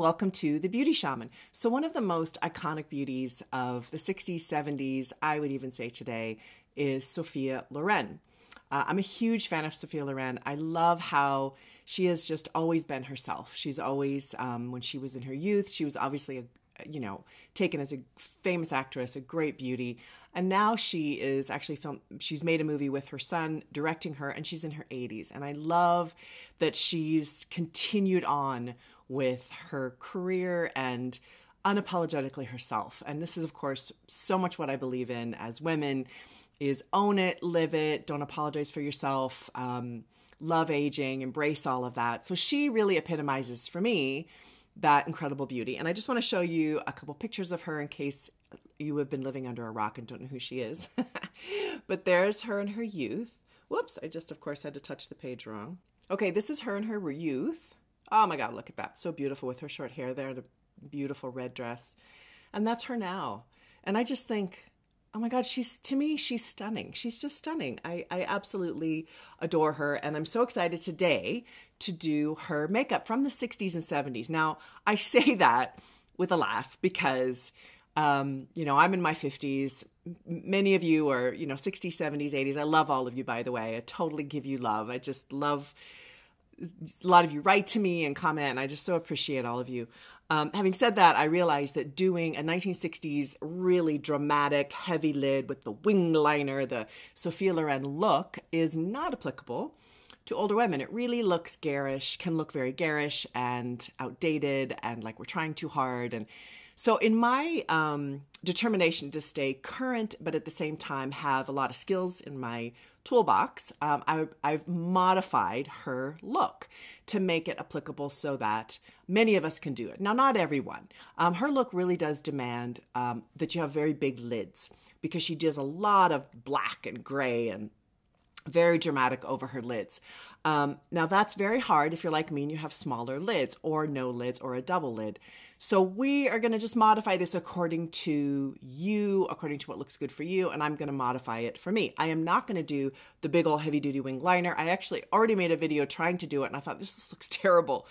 welcome to The Beauty Shaman. So, one of the most iconic beauties of the 60s, 70s, I would even say today, is Sophia Loren. Uh, I'm a huge fan of Sophia Loren. I love how she has just always been herself. She's always, um, when she was in her youth, she was obviously a you know taken as a famous actress, a great beauty, and now she is actually film. She's made a movie with her son directing her, and she's in her 80s. And I love that she's continued on with her career and unapologetically herself. And this is, of course, so much what I believe in as women is own it, live it, don't apologize for yourself, um, love aging, embrace all of that. So she really epitomizes for me that incredible beauty. And I just want to show you a couple pictures of her in case you have been living under a rock and don't know who she is. but there's her in her youth. Whoops, I just, of course, had to touch the page wrong. Okay, this is her in her youth. Oh my God, look at that. So beautiful with her short hair there, the beautiful red dress. And that's her now. And I just think, oh my god she's to me she's stunning. She's just stunning. I, I absolutely adore her. And i'm so excited today to do her makeup from the 60s and 70s now i say that with a laugh because um, you know i'm in my 50s many of you are you know 60s 70s 80s i love all of you by the way. I totally give you love. I just love a lot of you write to me and comment and i just so appreciate all of you um, having said that, I realized that doing a 1960s really dramatic, heavy lid with the wing liner, the Sophia Loren look, is not applicable to older women. It really looks garish, can look very garish and outdated, and like we're trying too hard. And so, in my um, determination to stay current, but at the same time have a lot of skills in my toolbox, um, I, I've modified her look to make it applicable so that many of us can do it. Now, not everyone. Um, her look really does demand um, that you have very big lids because she does a lot of black and gray and very dramatic over her lids. Um, now, that's very hard if you're like me and you have smaller lids or no lids or a double lid. So, we are going to just modify this according to you, according to what looks good for you, and I'm going to modify it for me. I am not going to do the big old heavy duty wing liner. I actually already made a video trying to do it, and I thought this looks terrible.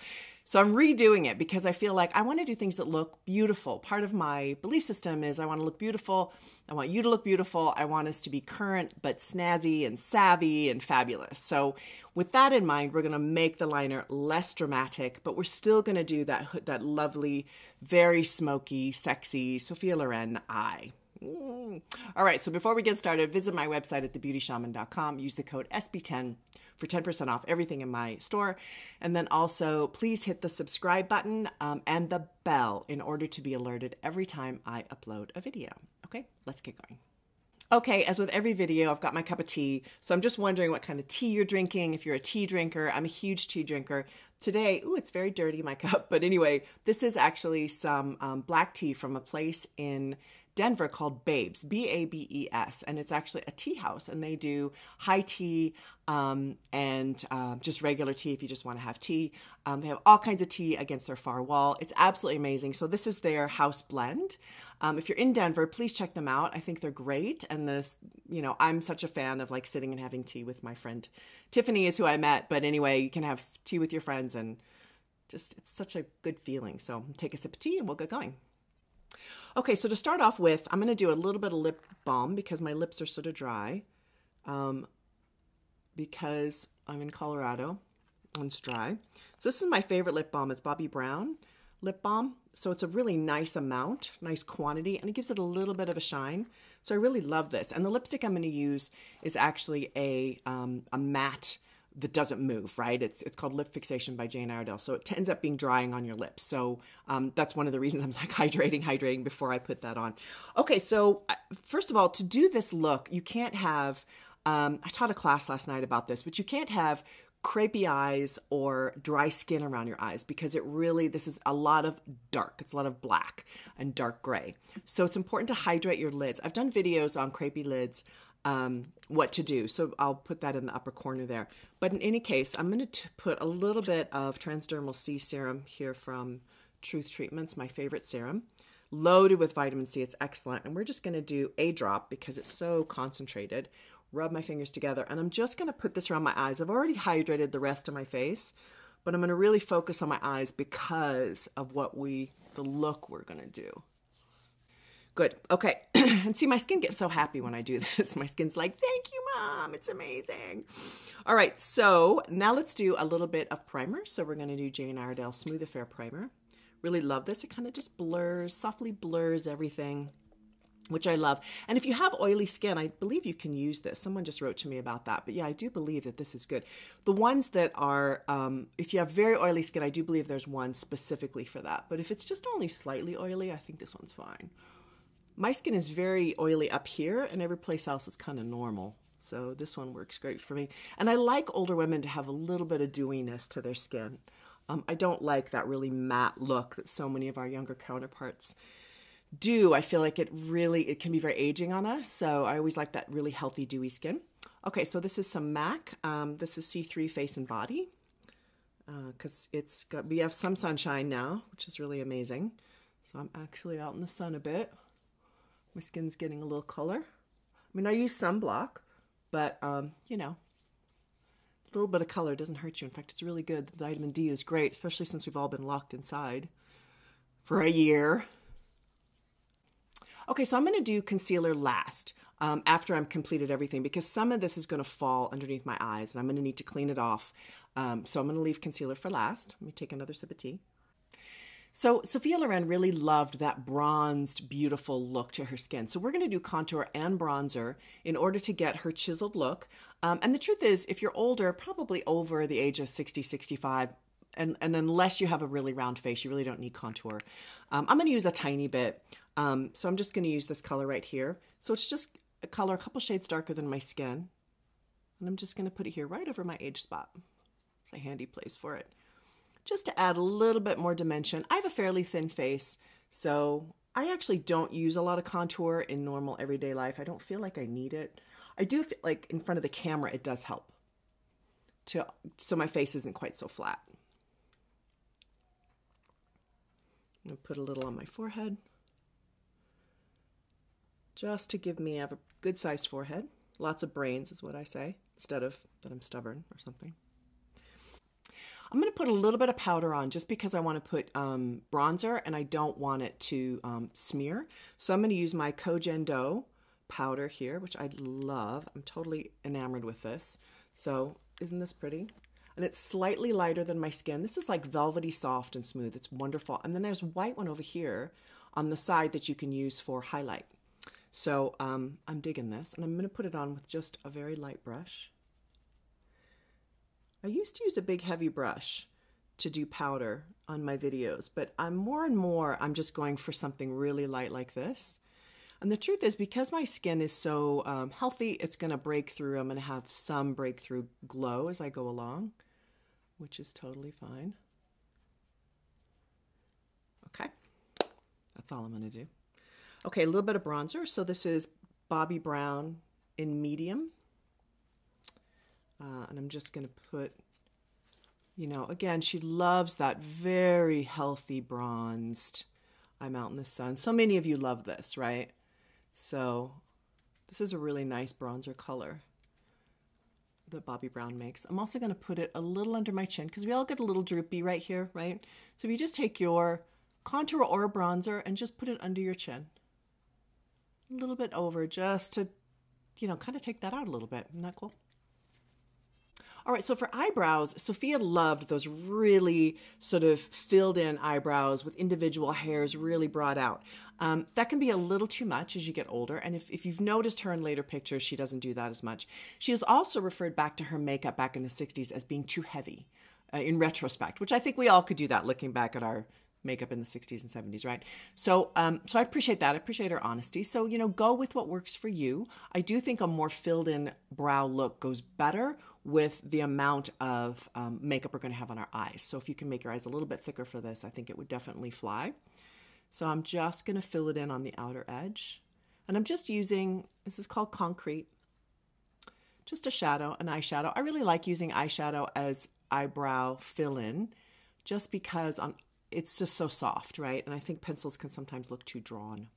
So I'm redoing it because I feel like I want to do things that look beautiful. Part of my belief system is I want to look beautiful. I want you to look beautiful. I want us to be current but snazzy and savvy and fabulous. So with that in mind, we're going to make the liner less dramatic, but we're still going to do that that lovely, very smoky, sexy Sophia Loren eye. Mm. All right, so before we get started, visit my website at thebeautyshaman.com. Use the code SB10 for 10% off everything in my store. And then also, please hit the subscribe button um, and the bell in order to be alerted every time I upload a video. Okay, let's get going. Okay, as with every video, I've got my cup of tea. So I'm just wondering what kind of tea you're drinking. If you're a tea drinker, I'm a huge tea drinker. Today, ooh, it's very dirty, my cup. But anyway, this is actually some um, black tea from a place in Denver called Babes, B A B E S, and it's actually a tea house, and they do high tea um, and uh, just regular tea if you just want to have tea. Um, they have all kinds of tea against their far wall. It's absolutely amazing. So this is their house blend. Um, if you're in Denver, please check them out. I think they're great, and this, you know, I'm such a fan of like sitting and having tea with my friend Tiffany is who I met. But anyway, you can have tea with your friends and just it's such a good feeling. So take a sip of tea and we'll get going. Okay, so to start off with, I'm going to do a little bit of lip balm because my lips are sort of dry. Um, because I'm in Colorado and it's dry. So this is my favorite lip balm. It's Bobbi Brown lip balm. So it's a really nice amount, nice quantity, and it gives it a little bit of a shine. So I really love this. And the lipstick I'm going to use is actually a, um, a matte that doesn't move, right? It's it's called Lip Fixation by Jane Iredale. So it ends up being drying on your lips. So um, that's one of the reasons I'm like hydrating, hydrating before I put that on. Okay, so first of all, to do this look, you can't have. Um, I taught a class last night about this, but you can't have crepey eyes or dry skin around your eyes because it really this is a lot of dark it's a lot of black and dark gray so it's important to hydrate your lids i've done videos on crepey lids um, what to do. So I'll put that in the upper corner there. But in any case, I'm going to put a little bit of transdermal C serum here from Truth Treatments, my favorite serum. Loaded with vitamin C, it's excellent. And we're just going to do a drop because it's so concentrated. Rub my fingers together, and I'm just going to put this around my eyes. I've already hydrated the rest of my face, but I'm going to really focus on my eyes because of what we, the look we're going to do. Good. Okay. and see, my skin gets so happy when I do this. My skin's like, thank you, mom. It's amazing. All right. So now let's do a little bit of primer. So we're going to do Jane Iredale Smooth Affair Primer. Really love this. It kind of just blurs, softly blurs everything which I love. And if you have oily skin, I believe you can use this. Someone just wrote to me about that. But yeah, I do believe that this is good. The ones that are, um, if you have very oily skin, I do believe there's one specifically for that. But if it's just only slightly oily, I think this one's fine. My skin is very oily up here, and every place else it's kind of normal. So this one works great for me. And I like older women to have a little bit of dewiness to their skin. Um, I don't like that really matte look that so many of our younger counterparts do, I feel like it really it can be very aging on us. So I always like that really healthy dewy skin. Okay, so this is some MAC. Um, this is C3 Face and Body because uh, it's got we have some sunshine now, which is really amazing. So I'm actually out in the sun a bit. My skin's getting a little color. I mean, I use sunblock, but um, you know, a little bit of color doesn't hurt you. In fact, it's really good. The vitamin D is great, especially since we've all been locked inside for a year. Okay, so I'm going to do concealer last um, after I'm completed everything because some of this is going to fall underneath my eyes and I'm going to need to clean it off. Um, so I'm going to leave concealer for last. Let me take another sip of tea. So Sophia Loren really loved that bronzed, beautiful look to her skin. So we're going to do contour and bronzer in order to get her chiseled look. Um, and the truth is, if you're older, probably over the age of 60, 65, and, and unless you have a really round face, you really don't need contour. Um, I'm going to use a tiny bit. Um, so I'm just going to use this color right here. So it's just a color a couple shades darker than my skin. And I'm just going to put it here right over my age spot. It's a handy place for it. Just to add a little bit more dimension. I have a fairly thin face, so I actually don't use a lot of contour in normal everyday life. I don't feel like I need it. I do feel like in front of the camera it does help to so my face isn't quite so flat. I'm to put a little on my forehead just to give me I have a good sized forehead. Lots of brains is what I say, instead of that I'm stubborn or something. I'm going to put a little bit of powder on just because I want to put um, bronzer and I don't want it to um, smear. So I'm going to use my Koh Gen Do powder here, which I love. I'm totally enamored with this. So isn't this pretty? And it's slightly lighter than my skin. This is like velvety soft and smooth. It's wonderful. And then there's white one over here on the side that you can use for highlight. So um, I'm digging this, and I'm going to put it on with just a very light brush. I used to use a big heavy brush to do powder on my videos, but I'm more and more, I'm just going for something really light like this. And the truth is, because my skin is so um, healthy, it's going to break through. I'm going to have some breakthrough glow as I go along, which is totally fine. Okay, that's all I'm going to do. Okay, a little bit of bronzer. So this is Bobbi Brown in medium. Uh, and I'm just going to put, you know, again, she loves that very healthy bronzed. I'm out in the sun. So many of you love this, right? So this is a really nice bronzer color that Bobbi Brown makes. I'm also going to put it a little under my chin because we all get a little droopy right here, right? So if you just take your contour or bronzer and just put it under your chin a little bit over just to, you know, kind of take that out a little bit. Isn't that cool? All right, so for eyebrows, Sophia loved those really sort of filled in eyebrows with individual hairs really brought out. Um, that can be a little too much as you get older. And if, if you've noticed her in later pictures, she doesn't do that as much. She has also referred back to her makeup back in the 60s as being too heavy uh, in retrospect, which I think we all could do that looking back at our makeup in the 60s and 70s, right? So, um, so I appreciate that. I appreciate her honesty. So, you know, go with what works for you. I do think a more filled in brow look goes better with the amount of um, makeup we're going to have on our eyes. So, if you can make your eyes a little bit thicker for this, I think it would definitely fly. So, I'm just going to fill it in on the outer edge. And I'm just using, this is called concrete, just a shadow, an eyeshadow. I really like using eyeshadow as eyebrow fill in just because on it's just so soft, right? And I think pencils can sometimes look too drawn.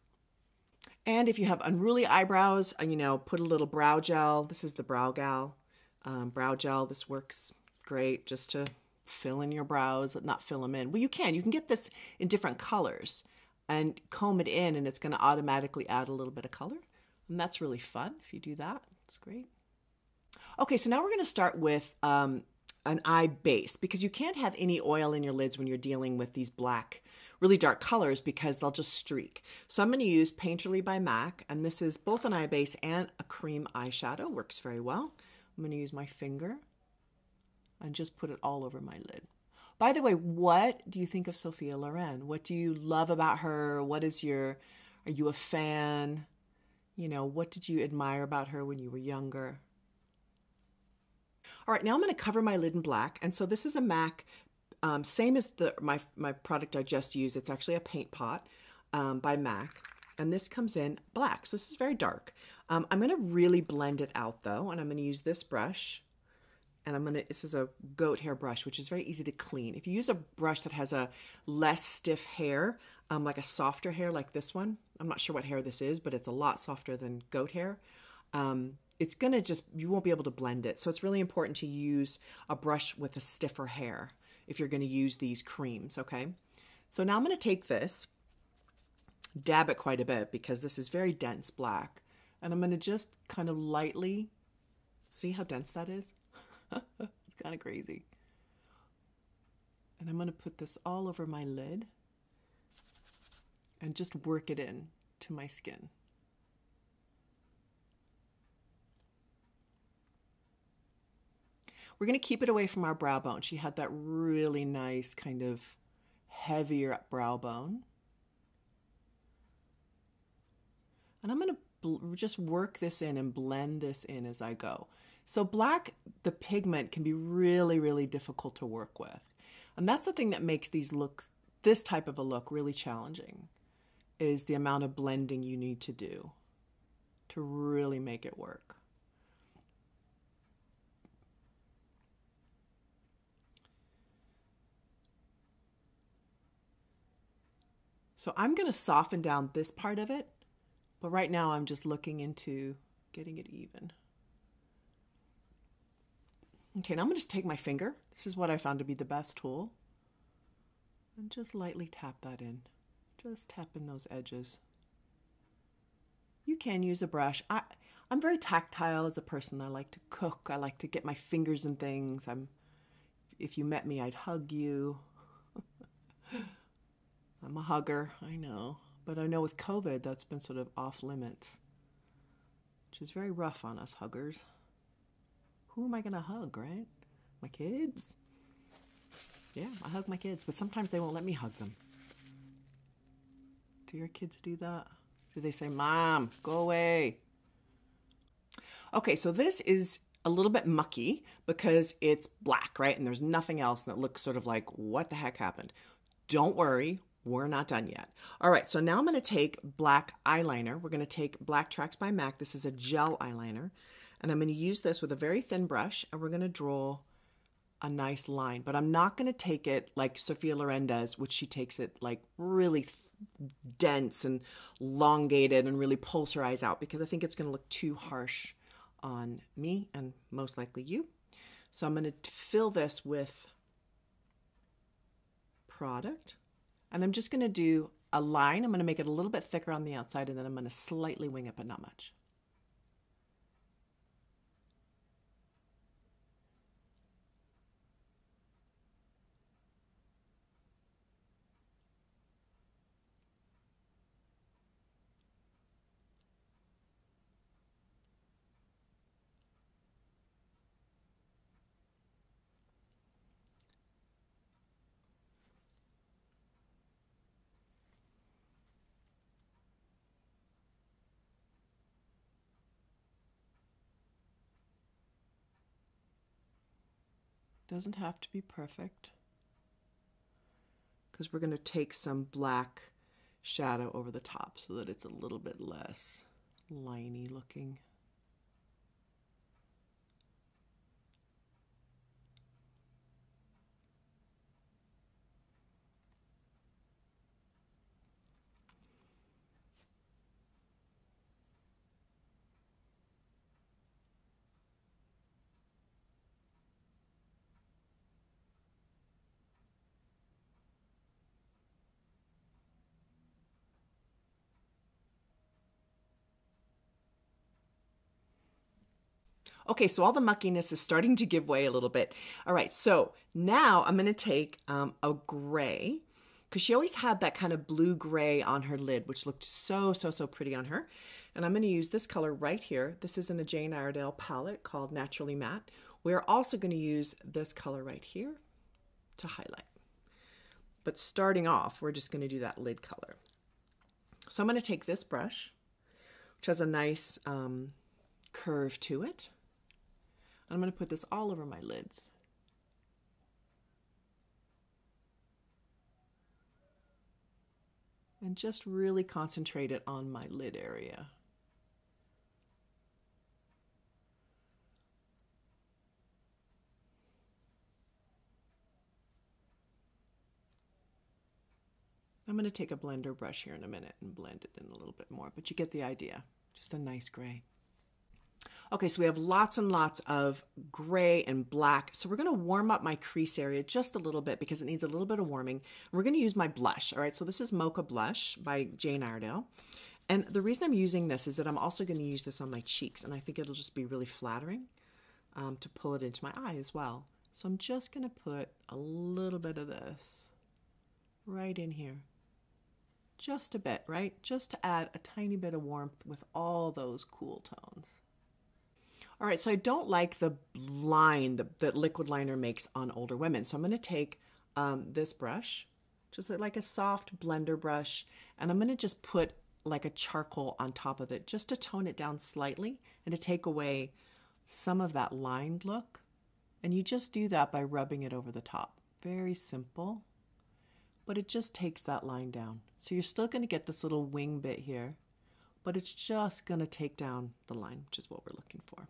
And if you have unruly eyebrows, uh, you know, put a little brow gel. This is the Brow Gal um, brow gel. This works great just to fill in your brows, not fill them in. Well, you can. You can get this in different colors and comb it in, and it's going to automatically add a little bit of color. And that's really fun if you do that. It's great. Okay, so now we're going to start with um, an eye base because you can't have any oil in your lids when you're dealing with these black, really dark colors because they'll just streak. So I'm going to use Painterly by MAC, and this is both an eye base and a cream eyeshadow. Works very well. I'm going to use my finger and just put it all over my lid. By the way, what do you think of Sophia Loren? What do you love about her? What is your, are you a fan? You know, what did you admire about her when you were younger? All right, now I'm going to cover my lid in black. And so this is a MAC, um, same as the my, my product I just used. It's actually a paint pot um, by MAC. And this comes in black, so this is very dark. Um, I'm going to really blend it out though, and I'm going to use this brush and I'm gonna, this is a goat hair brush, which is very easy to clean. If you use a brush that has a less stiff hair, um, like a softer hair like this one, I'm not sure what hair this is, but it's a lot softer than goat hair. Um, it's gonna just, you won't be able to blend it. So it's really important to use a brush with a stiffer hair if you're gonna use these creams, okay? So now I'm gonna take this, dab it quite a bit because this is very dense black. And I'm gonna just kind of lightly, see how dense that is? it's kind of crazy. And I'm going to put this all over my lid and just work it in to my skin. We're going to keep it away from our brow bone. She had that really nice kind of heavier brow bone. And I'm going to just work this in and blend this in as I go. So black, the pigment can be really, really difficult to work with. And that's the thing that makes these looks, this type of a look really challenging, is the amount of blending you need to do to really make it work. So I'm going to soften down this part of it, but right now I'm just looking into getting it even. Okay, now I'm going to just take my finger. This is what I found to be the best tool. And just lightly tap that in. Just tap in those edges. You can use a brush. I, I'm very tactile as a person. I like to cook. I like to get my fingers in things. I'm, if you met me, I'd hug you. I'm a hugger, I know. But I know with COVID, that's been sort of off limits, which is very rough on us huggers who am I going to hug, right? My kids? Yeah, I hug my kids, but sometimes they won't let me hug them. Do your kids do that? Do they say, Mom, go away? Okay, so this is a little bit mucky because it's black, right? And there's nothing else, and it looks sort of like, what the heck happened? Don't worry, we're not done yet. All right, so now I'm going to take black eyeliner. We're going to take Black Tracks by MAC. This is a gel eyeliner. And I'm going to use this with a very thin brush and we're going to draw a nice line. But I'm not going to take it like Sophia Loren does, which she takes it like really dense and elongated and really pulls her eyes out because I think it's going to look too harsh on me and most likely you. So I'm going to fill this with product. And I'm just going to do a line. I'm going to make it a little bit thicker on the outside and then I'm going to slightly wing it, but not much. Doesn't have to be perfect because we're going to take some black shadow over the top so that it's a little bit less liney looking. Okay, so all the muckiness is starting to give way a little bit. All right, so now I'm going to take um, a gray because she always had that kind of blue gray on her lid, which looked so, so, so pretty on her. And I'm going to use this color right here. This is in a Jane Iredale palette called Naturally Matte. We're also going to use this color right here to highlight. But starting off, we're just going to do that lid color. So I'm going to take this brush, which has a nice um, curve to it. I'm going to put this all over my lids. And just really concentrate it on my lid area. I'm going to take a blender brush here in a minute and blend it in a little bit more, but you get the idea. Just a nice gray. Okay, so we have lots and lots of gray and black. So we're to warm up my crease area just a little bit because it needs a little bit of warming. We're to use my blush. All right, so this is Mocha Blush by Jane Iredale. And the reason I'm using this is that I'm also to use this on my cheeks, and I think it'll just be really flattering um, to pull it into my eye as well. So I'm just to put a little bit of this right in here just a bit, right? Just to add a tiny bit of warmth with all those cool tones. All right, so I don't like the line that, that liquid liner makes on older women. So I'm going to take um, this brush, just like a soft blender brush, and I'm going to just put like a charcoal on top of it just to tone it down slightly and to take away some of that lined look. And you just do that by rubbing it over the top. Very simple but it just takes that line down. So you're still going to get this little wing bit here, but it's just going to take down the line, which is what we're looking for.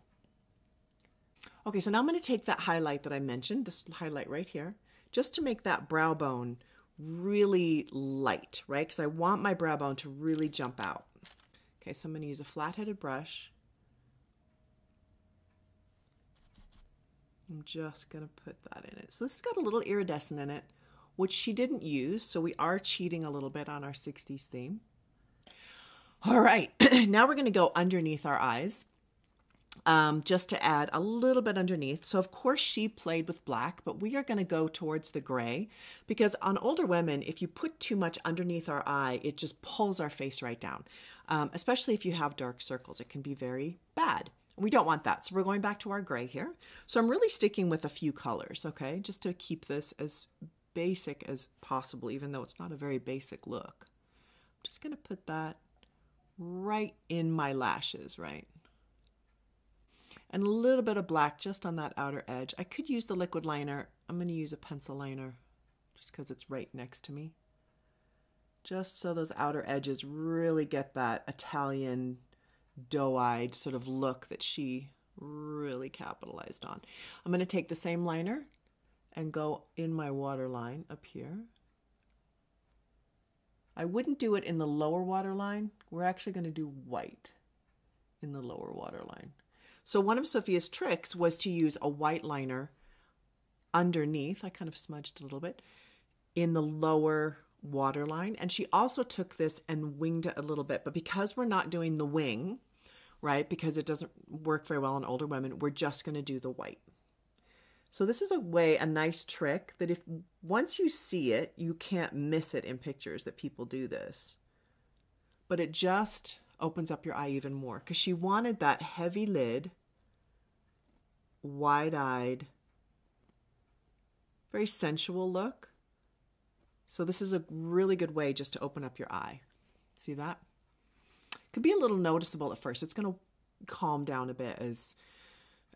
Okay, so now I'm going to take that highlight that I mentioned, this highlight right here, just to make that brow bone really light, right? Because I want my brow bone to really jump out. Okay, so I'm going to use a flat-headed brush. I'm just going to put that in it. So this has got a little iridescent in it which she didn't use, so we are cheating a little bit on our 60s theme. All right, now we're going to go underneath our eyes. Um, just to add a little bit underneath. So, of course, she played with black, but we are going to go towards the gray because on older women, if you put too much underneath our eye, it just pulls our face right down, um, especially if you have dark circles. It can be very bad. We don't want that. So, we're going back to our gray here. So, I'm really sticking with a few colors, okay, just to keep this as basic as possible, even though it's not a very basic look. I'm just going to put that right in my lashes, right? And a little bit of black just on that outer edge. I could use the liquid liner. I'm going to use a pencil liner just because it's right next to me. Just so those outer edges really get that Italian doe-eyed sort of look that she really capitalized on. I'm going to take the same liner and go in my waterline up here. I wouldn't do it in the lower waterline. We're actually going to do white in the lower waterline. So one of Sophia's tricks was to use a white liner underneath. I kind of smudged a little bit in the lower waterline. And she also took this and winged it a little bit. But because we're not doing the wing, right, because it doesn't work very well on older women, we're just going to do the white. So this is a way, a nice trick that if once you see it, you can't miss it in pictures that people do this. But it just opens up your eye even more because she wanted that heavy lid, wide-eyed, very sensual look. So this is a really good way just to open up your eye. See that? Could be a little noticeable at first. It's going to calm down a bit as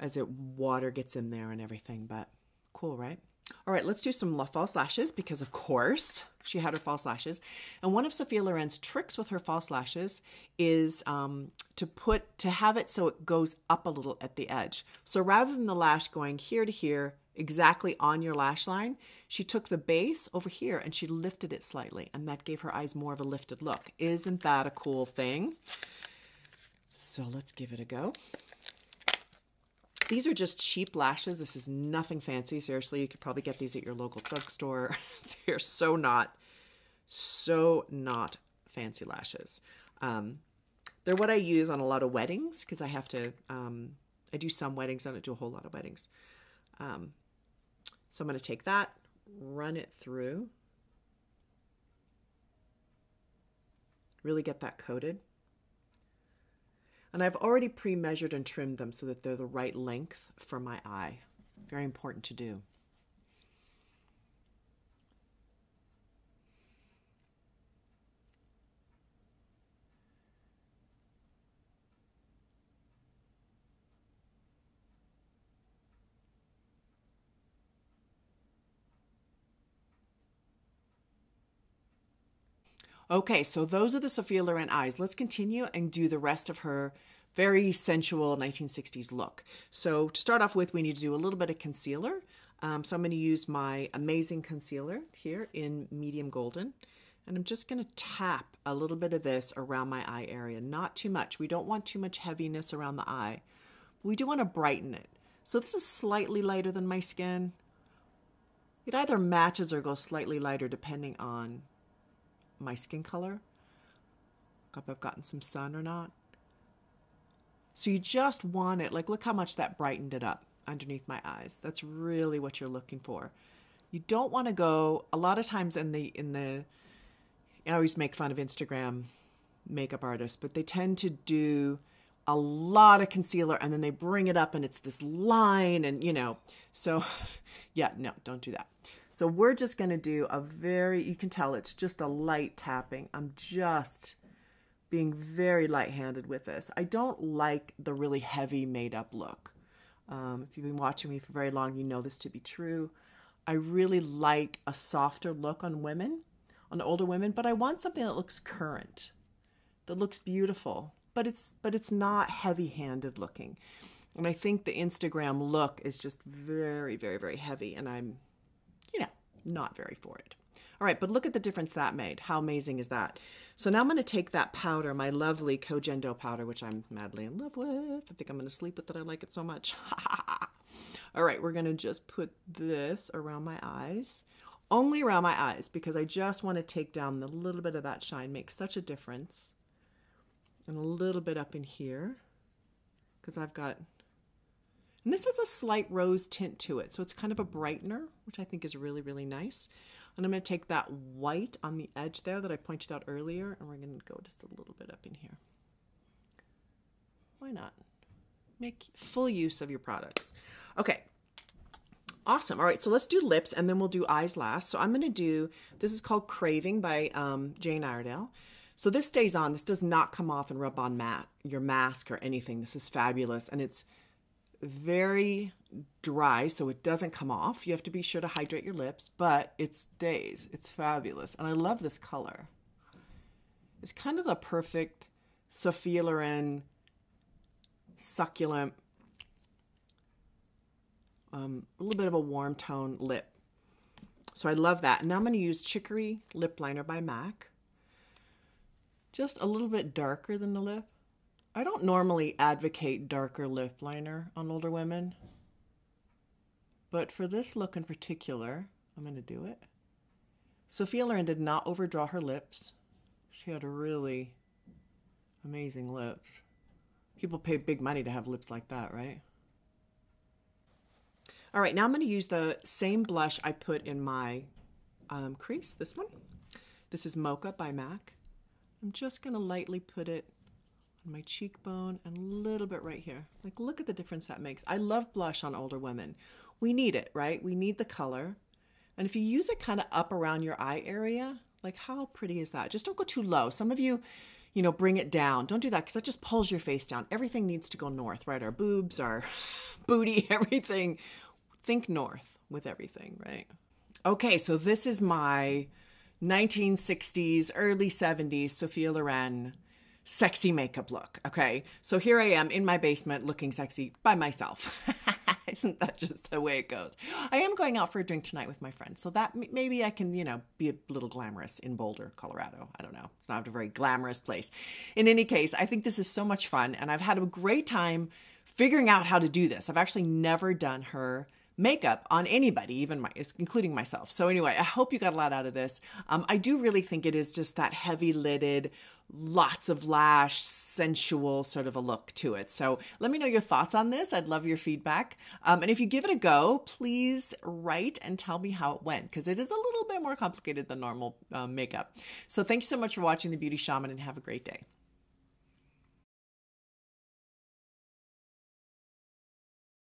as it water gets in there and everything, but cool, right? All right, let's do some false lashes because, of course, she had her false lashes. And one of Sophia Loren's tricks with her false lashes is um, to put to have it so it goes up a little at the edge. So rather than the lash going here to here, exactly on your lash line, she took the base over here and she lifted it slightly, and that gave her eyes more of a lifted look. Isn't that a cool thing? So let's give it a go. These are just cheap lashes. This is nothing fancy. Seriously, you could probably get these at your local drugstore. They're so not, so not fancy lashes. Um, they're what I use on a lot of weddings because I have to um, I do some weddings, I don't do a whole lot of weddings. Um, so I'm going to take that, run it through, really get that coated. And I've already pre-measured and trimmed them so that they're the right length for my eye. Very important to do. Okay, so those are the Sophia Loren eyes. Let's continue and do the rest of her very sensual 1960s look. So to start off with, we need to do a little bit of concealer. Um, so I'm going to use my amazing concealer here in medium golden. And I'm just going to tap a little bit of this around my eye area. Not too much. We don't want too much heaviness around the eye. we do want to brighten it. So this is slightly lighter than my skin. It either matches or goes slightly lighter depending on my skin color, if I've gotten some sun or not. So you just want it, like look how much that brightened it up underneath my eyes. That's really what you're looking for. You don't want to go a lot of times in the in the I always make fun of Instagram makeup artists, but they tend to do a lot of concealer and then they bring it up and it's this line and you know. So yeah, no, don't do that. So we're just going to do a very, you can tell it's just a light tapping. I'm just being very light-handed with this. I don't like the really heavy made up look. Um, if you've been watching me for very long, you know this to be true. I really like a softer look on women, on older women, but I want something that looks current, that looks beautiful, but it's but it's not heavy-handed looking. And I think the Instagram look is just very, very, very heavy, and I'm not very for it. All right, but look at the difference that made. How amazing is that? So now I'm going to take that powder, my lovely Koh Gen Do powder, which I'm madly in love with. I think I'm going to sleep with it. I like it so much. All right, we're going to just put this around my eyes. Only around my eyes because I just want to take down the little bit of that shine. Makes such a difference. And a little bit up in here because I've got and this has a slight rose tint to it, so it's kind of a brightener, which I think is really, really nice. And I'm going to take that white on the edge there that I pointed out earlier, and we're going to go just a little bit up in here. Why not? Make full use of your products. Okay, Awesome. All right, so let's do lips and then we'll do eyes last. So I'm going to do, this is called Craving by um, Jane Iredale. So this stays on. This does not come off and rub on mat, your mask or anything. This is fabulous. And it's very dry so it doesn't come off. You have to be sure to hydrate your lips, but it stays. It's fabulous. And I love this color. It's kind of the perfect Sophia Loren succulent, um, a little bit of a warm tone lip. So I love that. Now I'm going to use Chicory Lip Liner by MAC. Just a little bit darker than the lip. I don't normally advocate darker lip liner on older women, but for this look in particular, I'm going to do it. Sophia Loren did not overdraw her lips. She had really amazing lips. People pay big money to have lips like that, right? All right, now I'm going to use the same blush I put in my um, crease, this one. This is Mocha by MAC. I'm just going to lightly put it my cheekbone and a little bit right here. Like, look at the difference that makes. I love blush on older women. We need it, right? We need the color. And if you use it kind of up around your eye area, like how pretty is that? Just don't go too low. Some of you, you know, bring it down. Don't do that because that just pulls your face down. Everything needs to go north, right? Our boobs, our booty, everything. Think north with everything, right? Okay, so this is my 1960s, early 70s Sophia Loren sexy makeup look. Okay. So here I am in my basement looking sexy by myself. Isn't that just the way it goes? I am going out for a drink tonight with my friends. So that maybe I can, you know, be a little glamorous in Boulder, Colorado. I don't know. It's not a very glamorous place. In any case, I think this is so much fun and I've had a great time figuring out how to do this. I've actually never done her makeup on anybody, even my, including myself. So anyway, I hope you got a lot out of this. Um, I do really think it is just that heavy lidded, lots of lash, sensual sort of a look to it. So let me know your thoughts on this. I'd love your feedback. Um, and if you give it a go, please write and tell me how it went because it is a little bit more complicated than normal uh, makeup. So thank you so much for watching The Beauty Shaman and have a great day.